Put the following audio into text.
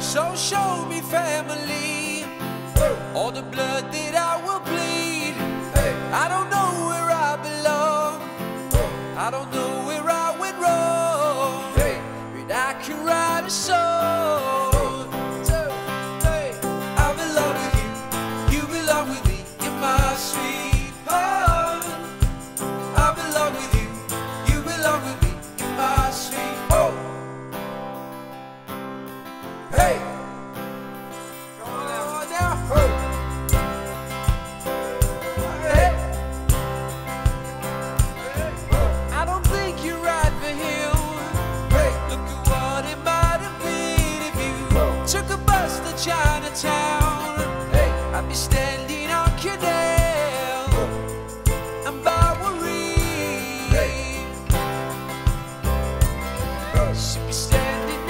So show me family, all the blood that I will bleed. I don't know where I belong. Oh. I don't know where I went wrong. But I can write a song. Took a bus to Chinatown. I'd be standing on Canal and Bowery. She'd be standing